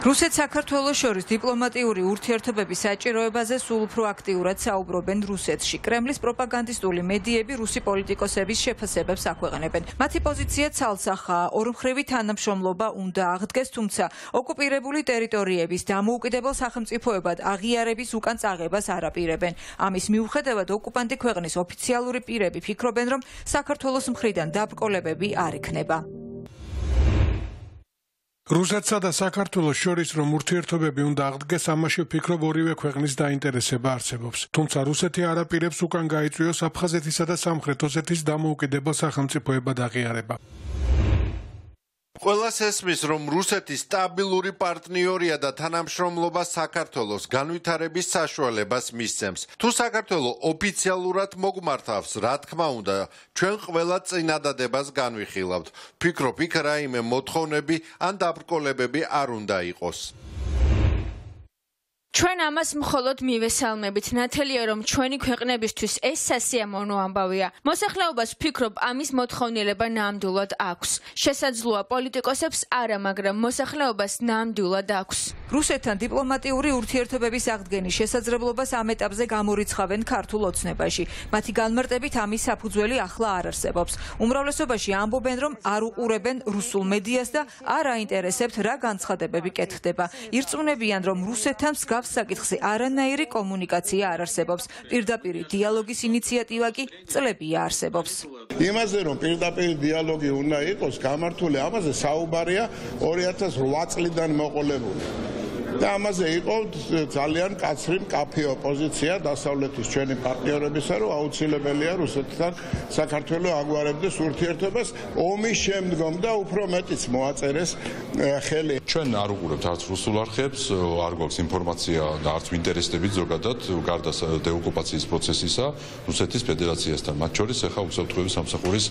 რუსეთ-საქართველოს შორის დიპლომატიური ურთიერთობების საჭიროებაზე სულ უფრო აქტიურად საუბრობენ რუსეთში. კრემლის პროპაგანდისტული მედიები რუსი პოლიტიკოსების შეფასებებს აქვეყნებენ. მათი პოზიცია ცალსახაა, ორმხრივი თანამშრომლობა უნდა აღდგეს, თუმცა ოკუპირებული ტერიტორიების დამოუკიდებელ სახელმწიფოებად აღიარების უკან წაღებას არაპირებენ. ამის მიუხედავად ოკუპანტი ქვეყნის ოფიციალური პირები ფიქრობენ, რომ საქართველოს მხრიდან დაბრკოლებები არ იქნება. რუსეთსა და საქართველოს შორის რომ ურთიერთობები უნდა აღდგეს, ამაში ვფიქრობ ორივე ქვეყნის დაინტერესება არსებობს. თუმცა რუსეთი არაპირებს უკან გაიწვიოს აფხაზეთისა და სამხრეთ ოსეთის დამოუკიდებელ სახელმწიფოებად აღიარება. ყველას ესმის, რომ რუსეთი სტაბილური პარტნიორია და თანამშრომლობა საქართველოს განვითარების საშუალებას მისცემს. თუ საქართველო ოფიციალურად მოგმართავს, რა თქმა უნდა, ჩვენ ყველა წინადადებას განვიხილავთ. ფიქრობ, იქ რაიმე მოთხოვნები ან დაბრკოლებები არ უნდა იყოს. ჩვენ ამას მხოლოდ მივესალმებით. ნათელია რომ ჩვენი ქვეყნებისთვის ეს სასიამოვნო ამბავია. მოსახლეობას ფიქრობ ამის მოთხოვნილება ნამდვილად აქვს. შესაძლოა პოლიტიკოსებს არა მაგრამ მოსახლეობას ნამდვილად აქვს. რუსეთთან დიპლომატიური ურთიერთობების აღდგენის შესაძლებლობას ამ ეტაპზე გამორიცხავენ ქართულ ოცნებაში. მათი განმარტებით ამის საფუძველი ახლა არ არსებობს. უმრავლესობაში ამბობენ რომ არ უყურებენ რუსულ მედიას და არ აინტერესებთ რა განცხადებები კეთდება. ირწმუნებიან რომ რუსეთთან მსგავ გავს საკითხზე არანაირი კომუნიკაცია არ არსებობს. პირდაპირი დიალოგის ინიციატივა კი წლებია არსებობს. იმაზე რომ პირდაპირი დიალოგი უნდა იყოს, გამართული ამაზე საუბარია 2008 წლიდან მოყოლებული. და ამაზე იყო ძალიან კაცრი კაფეო პოზიცია დასავლეთის ჩვენი პარტნიორებისა რომ აუცილებელია რუსეთთან საქართველოს აგვარებდეს ურთიერთობას ომის შემდგომ და უფრო მეტიც მოაწერეს ხელი. ჩვენ არ უყურებთ არც რუსულ არხებს არ გვაქვს ინფორმაცია და არც ვინტერესდებით ზოგადად გარდა დეოკუპაციის პროცესისა რუსეთის ფედერაციასთან. მათ შორის ახლა უსაფრთხოების სამსახურის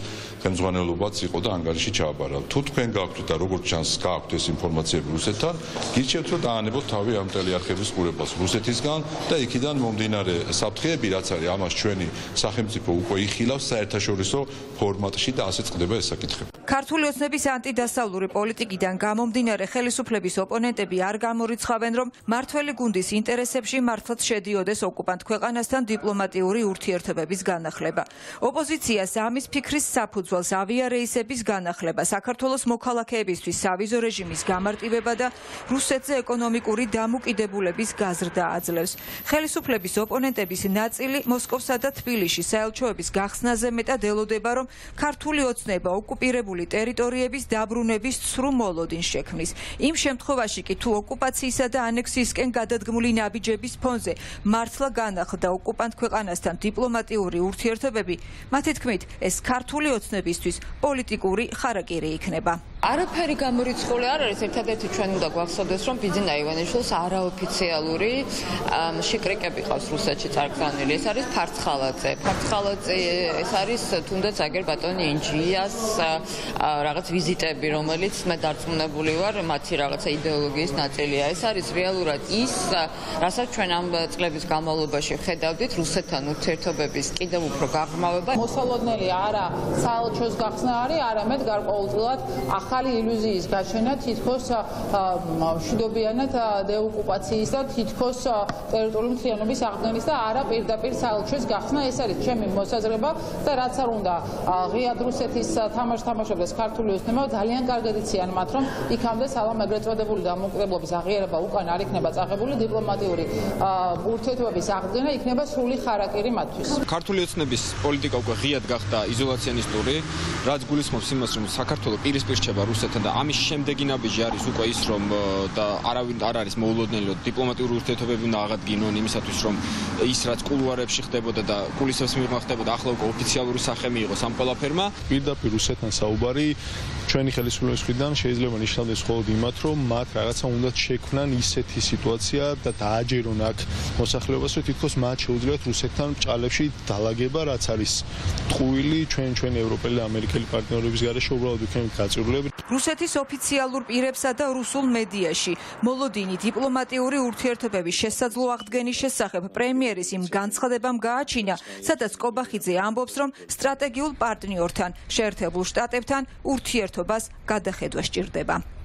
ხელმძღვანელობაც იყო და ანგარიში ჩააბარა. თუ თქვენ გაქვთ და როგორც ჩანს გაქვთ ეს ინფორმაციები რუსეთთან გირჩევთ რომ დაანებოთ ვიღებოთ თავი ამ ტელეარხების ყურებას რუსეთისგან და იქიდან მომდინარე საფრთხეები რაც არის ამას ჩვენი სახელმწიფო უკვე იხილავს საერთაშორისო ფორმატში და ასე წდება ეს საკითხი. ქართული ოცნების ანტიდასავლური პოლიტიკიდან გამომდინარე ხელისუფლების ოპონენტები არ გამორიცხავენ რომ მართველი გუნდის ინტერესებში მართლაც შედიოდეს ოკუპანტ ქვეყანასთან დიპლომატიური ურთიერთობების განახლება. ოპოზიციას ამის ფიქრის საფუძველს ავიარეისების განახლება, საქართველოს მოქალაქეებისთვის სავიზო რეჟიმის გამარტივება და რუსეთზე ეკონომიკ პოლიტიკური დამოკიდებულების გაზრდა აძლევს. ხელისუფლების ოპონენტების ნაწილი მოსკოვსა და თბილისში საელჩოების გახსნაზე მეტად ელოდება, რომ ქართული ოცნება ოკუპირებული ტერიტორიების დაბრუნების ცრუ მოლოდინს შექმნის. იმ შემთხვევაში კი თუ ოკუპაციისა და ანექსიისკენ გადადგმული ნაბიჯების ფონზე მართლა განახლდა ოკუპანტ ქვეყანასთან დიპლომატიური ურთიერთობები, მათი თქმით, ეს ქართული ოცნებისთვის პოლიტიკური ხარაკირი იქნება. არაფერი გამორიცხული არ არის. ერთადერთი ჩვენ უნდა გვახსოვდეს რომ ბიძინა ივანიშვილს არაოფიციალური შეკრეკები ყავს რუსეთში წარგზავნილი. ეს არის ფარცხალაძე. ფარცხალაძე ეს არის თუნდაც აგერ ბატონი ინჯიას რაღაც ვიზიტები რომელიც მე დარწმუნებული ვარ მათი რაღაცა იდეოლოგიის ნაწილია. ეს არის რეალურად ის რასაც ჩვენ ამ წლების განმავლობაში ხედავდით რუსეთთან ურთიერთობების კიდევ უფრო გაღრმავება. მოსალოდნელი არა საელჩოს გახსნა არის არამედ გარკვეულწილად ახალი ილუზიის გაჩენა თითქოს მშვიდობიანად დეოკუპაციის და თითქოს ტერიტორიული მთლიანობის აღდგენის და არა პირდაპირ საელჩოს გახსნა. ეს არის ჩემი მოსაზრება და რაც არ უნდა ღიად რუსეთის თამაშ თამაშობდეს ქართული ოცნება ძალიან კარგად იციან მათ რომ იქამდე სალამ ეგრეთ წოდებული დამოუკიდებლობის აღიარება უკან არ იქნება წაღებული დიპლომატიური ურთიერთობების აღდგენა იქნება სრული ხარაკირი მათთვის. ქართული ოცნების პოლიტიკა უკვე ღიად გახდა იზოლაციონისტური რაც გულისხმობს იმას რომ საქართველოს პირისპირ რჩება ეხება რუსეთთან და ამის შემდეგი ნაბიჯი არის უკვე ის რომ და არავინ არ არის მოულოდნელი რომ დიპლომატიური ურთიერთობები უნდა აღადგინონ იმისათვის რომ ის რაც კულუარებში ხდებოდა და კულისებს მიღმა ხდებოდა ახლა უკვე ოფიციალური სახე მიიღოს ამ ყველაფერმა. პირდაპირ რუსეთთან საუბარი ჩვენი ხელისუფლების მხრიდან შეიძლება ნიშნავდეს მხოლოდ იმათ რომ მათ რაღაცა უნდა შექმნან ისეთი სიტუაცია და დააჯერონ აქ მოსახლეობას რომ თითქოს მათ შეუძლიათ რუსეთთან ჭალებში დალაგება რაც არის ტყუილი ჩვენ ჩვენი ევროპელი და ამერიკელი პარტნიორების გარეშე უბრალოდ იქნებით გაწირულები რუსეთის ოფიციალურ პირებსა და რუსულ მედიაში მოლოდინი დიპლომატიური ურთიერთობების შესაძლო აღდგენის შესახებ პრემიერის იმ განცხადებამ გააჩინა, სადაც კობახიძე ამბობს, რომ სტრატეგიულ პარტნიორთან, შეერთებულ შტატებთან ურთიერთობას გადახედვა სჭირდება.